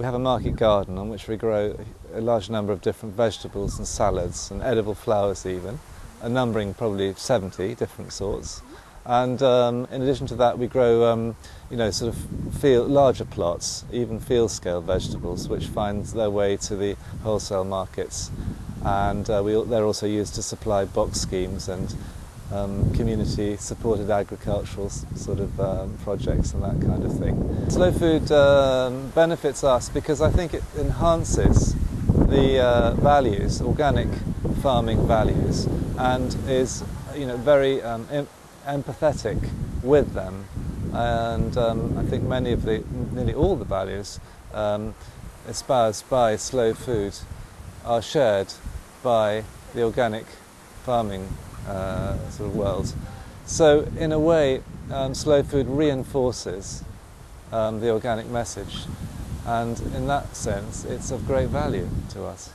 We have a market garden on which we grow a large number of different vegetables and salads and edible flowers even, numbering probably 70 different sorts. And um, in addition to that, we grow, um, you know, sort of field, larger plots, even field scale vegetables, which find their way to the wholesale markets. And uh, we, they're also used to supply box schemes and um, community supported agricultural sort of um, projects and that kind of thing. Slow food um, benefits us because I think it enhances the uh, values, organic farming values, and is you know very um, em empathetic with them. And um, I think many of the, nearly all the values um, espoused by slow food are shared by the organic farming uh, sort of world. So in a way, um, slow food reinforces um, the organic message, and in that sense, it's of great value to us.